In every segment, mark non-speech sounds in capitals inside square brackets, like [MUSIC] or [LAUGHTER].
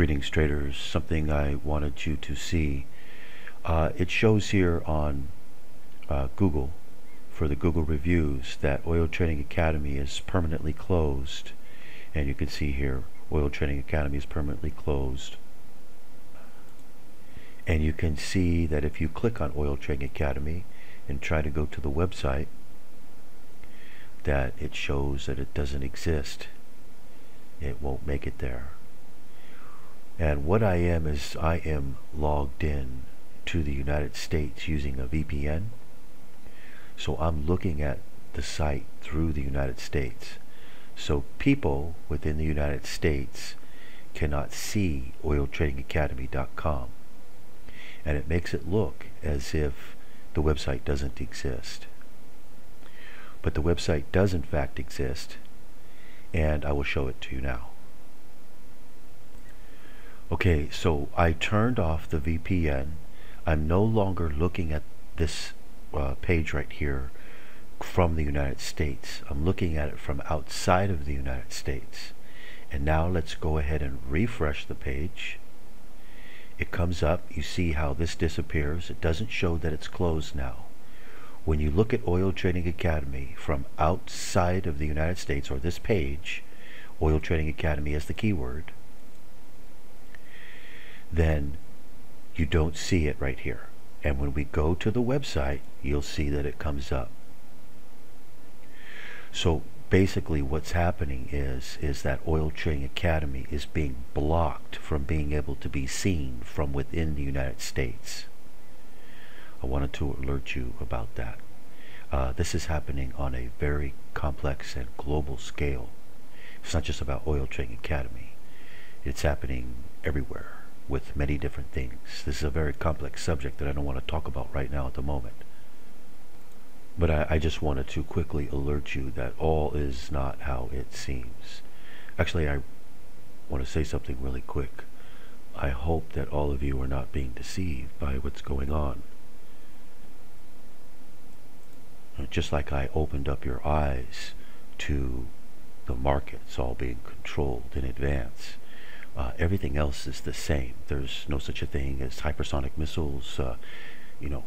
Greetings traders, something I wanted you to see. Uh, it shows here on uh, Google for the Google reviews that Oil Trading Academy is permanently closed. And you can see here Oil Trading Academy is permanently closed. And you can see that if you click on Oil Trading Academy and try to go to the website that it shows that it doesn't exist. It won't make it there and what I am is I am logged in to the United States using a VPN. So I'm looking at the site through the United States. So people within the United States cannot see oiltradingacademy.com. And it makes it look as if the website doesn't exist. But the website does in fact exist, and I will show it to you now. Okay, so I turned off the VPN. I'm no longer looking at this uh, page right here from the United States. I'm looking at it from outside of the United States. And now let's go ahead and refresh the page. It comes up. You see how this disappears. It doesn't show that it's closed now. When you look at Oil Trading Academy from outside of the United States or this page, Oil Trading Academy is the keyword then you don't see it right here. And when we go to the website, you'll see that it comes up. So basically what's happening is is that Oil Trading Academy is being blocked from being able to be seen from within the United States. I wanted to alert you about that. Uh, this is happening on a very complex and global scale. It's not just about Oil Trading Academy. It's happening everywhere with many different things. This is a very complex subject that I don't want to talk about right now at the moment. But I, I just wanted to quickly alert you that all is not how it seems. Actually, I want to say something really quick. I hope that all of you are not being deceived by what's going on. Just like I opened up your eyes to the markets all being controlled in advance uh, everything else is the same. There's no such a thing as hypersonic missiles. Uh, you know,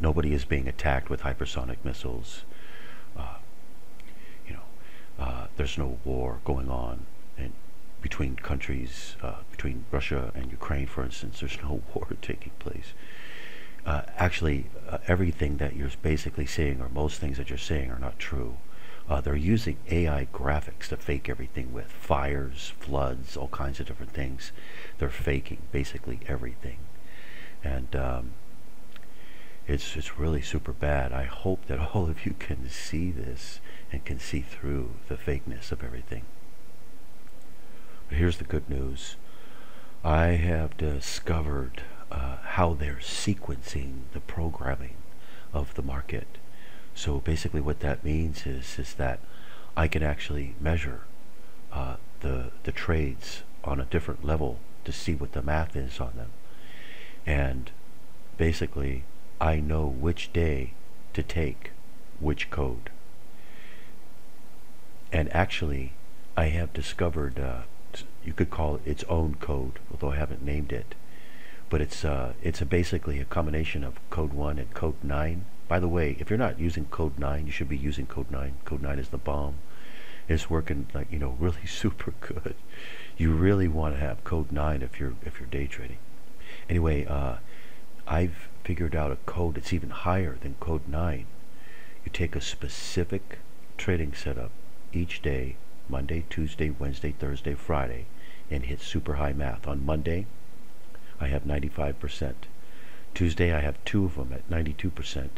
nobody is being attacked with hypersonic missiles. Uh, you know, uh, there's no war going on in, between countries, uh, between Russia and Ukraine, for instance. There's no [LAUGHS] war taking place. Uh, actually, everything that you're basically saying, or most things that you're saying, are not true. Uh, they're using AI graphics to fake everything with fires, floods, all kinds of different things. They're faking basically everything, and um, it's it's really super bad. I hope that [LAUGHS] all of you can see this and can see through the fakeness of everything. But here's the good news. I have discovered uh, how they're sequencing the programming of the market so basically what that means is, is that I can actually measure uh, the, the trades on a different level to see what the math is on them. And basically I know which day to take which code. And actually I have discovered, uh, you could call it its own code, although I haven't named it. But it's, uh, it's a basically a combination of code 1 and code 9 by the way, if you're not using Code 9, you should be using Code 9. Code 9 is the bomb. It's working like, you know, [LAUGHS] really super good. You really want to have Code 9 if you're if you're day trading. Anyway, uh, I've figured out a code that's even higher than Code 9. You take a specific trading setup each day, Monday, Tuesday, Wednesday, Thursday, Friday, and hit super high math. On Monday, I have 95%. Tuesday, I have two of them at 92%.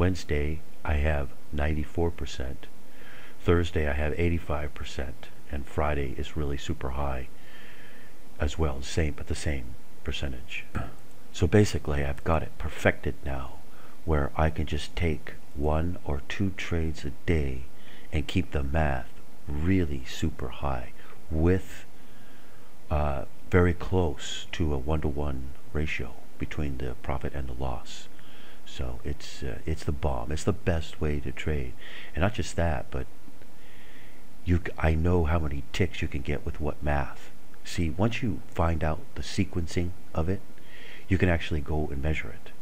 Wednesday, I have 94%. Thursday, I have 85%. And Friday is really super high as well, same but the same percentage. So basically, I've got it perfected now where I can just take one or two trades a day and keep the math really super high with uh, very close to a one-to-one -one ratio between the profit and the loss. So it's uh, it's the bomb. It's the best way to trade, and not just that, but you. I know how many ticks you can get with what math. See, once you find out the sequencing of it, you can actually go and measure it.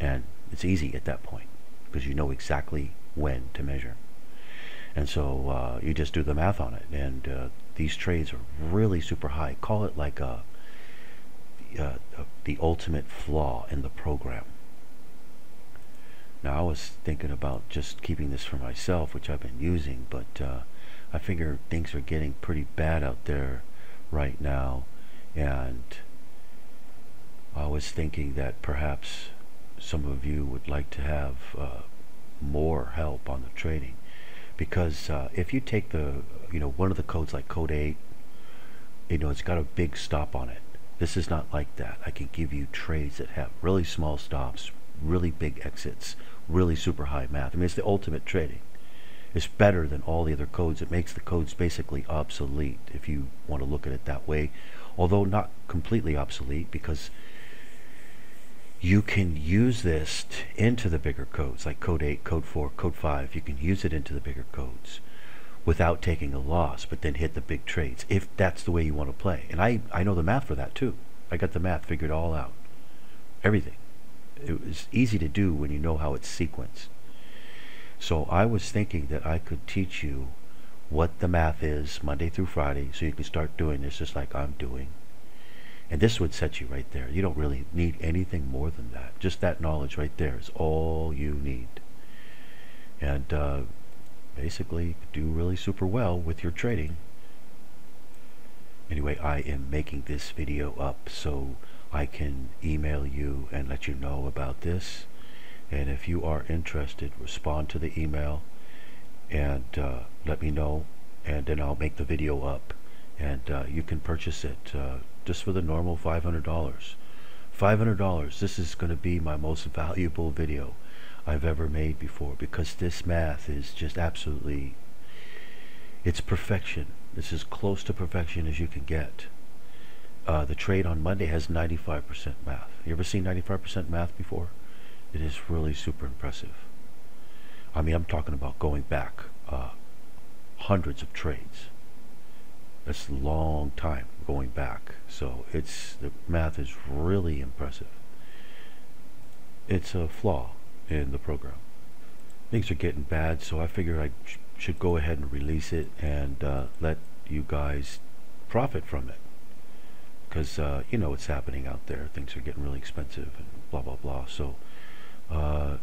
And it's easy at that point because you know exactly when to measure. And so uh, you just do the math on it. And uh, these trades are really super high. Call it like a, uh, the ultimate flaw in the program. Now I was thinking about just keeping this for myself, which I've been using, but uh, I figure things are getting pretty bad out there right now, and I was thinking that perhaps some of you would like to have uh, more help on the trading because uh, if you take the you know one of the codes like code 8 you know it's got a big stop on it. This is not like that. I can give you trades that have really small stops really big exits really super high math. I mean it's the ultimate trading. It's better than all the other codes. It makes the codes basically obsolete if you want to look at it that way. Although not completely obsolete because you can use this into the bigger codes like code 8 code 4 code 5 you can use it into the bigger codes without taking a loss but then hit the big trades if that's the way you want to play. And I, I know the math for that too. I got the math figured all out. Everything it was easy to do when you know how it's sequenced so I was thinking that I could teach you what the math is Monday through Friday so you can start doing this just like I'm doing and this would set you right there. You don't really need anything more than that. Just that knowledge right there is all you need. And uh, basically do really super well with your trading. Anyway, I am making this video up so I can email you and let you know about this. And if you are interested, respond to the email and uh, let me know. And then I'll make the video up and uh, you can purchase it uh, just for the normal $500 $500 this is going to be my most valuable video I've ever made before because this math is just absolutely it's perfection this is close to perfection as you can get uh, the trade on Monday has 95% math you ever seen 95% math before it is really super impressive I mean I'm talking about going back uh, hundreds of trades that's a long time going back. So it's the math is really impressive. It's a flaw in the program. Things are getting bad, so I figured I sh should go ahead and release it and uh, let you guys profit from it. Because uh, you know what's happening out there. Things are getting really expensive and blah blah blah. So uh,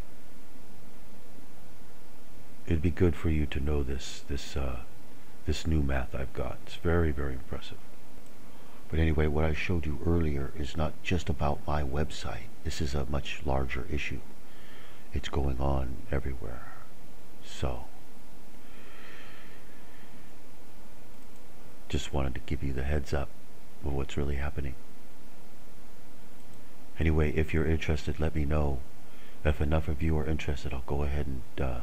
it'd be good for you to know this this uh, this new math I've got. It's very, very impressive. But anyway, what I showed you earlier is not just about my website. This is a much larger issue. It's going on everywhere. So, just wanted to give you the heads up of what's really happening. Anyway, if you're interested, let me know. If enough of you are interested, I'll go ahead and uh,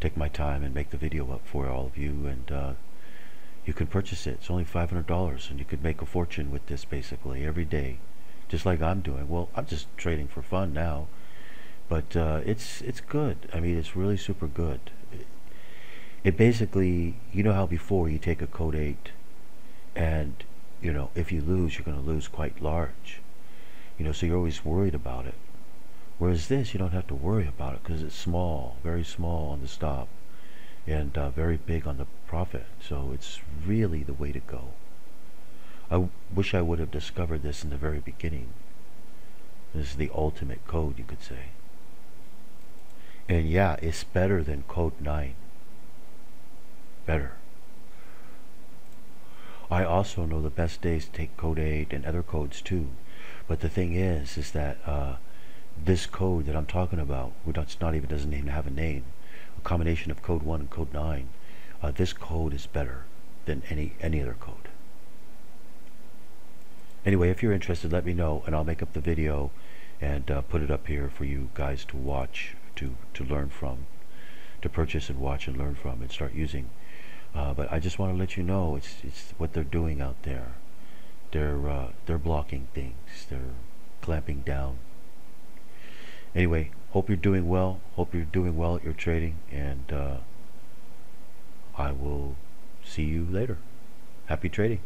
take my time and make the video up for all of you and uh, you can purchase it. It's only $500 and you could make a fortune with this basically every day just like I'm doing. Well, I'm just trading for fun now, but uh, it's it's good. I mean, it's really super good. It, it basically, you know how before you take a code 8 and, you know, if you lose, you're going to lose quite large. You know, so you're always worried about it. Whereas this, you don't have to worry about it because it's small, very small on the stop, and uh, very big on the profit. So it's really the way to go. I wish I would have discovered this in the very beginning. This is the ultimate code, you could say. And yeah, it's better than code 9. Better. I also know the best days to take code 8 and other codes too. But the thing is, is that uh, this code that I'm talking about, which not even doesn't even have a name, a combination of code 1 and code 9, uh, this code is better than any any other code. Anyway, if you're interested, let me know, and I'll make up the video and uh, put it up here for you guys to watch, to to learn from, to purchase and watch and learn from, and start using. Uh, but I just want to let you know it's it's what they're doing out there. They're uh, they're blocking things. They're clamping down anyway, hope you're doing well. Hope you're doing well at your trading, and uh, I will see you later. Happy trading.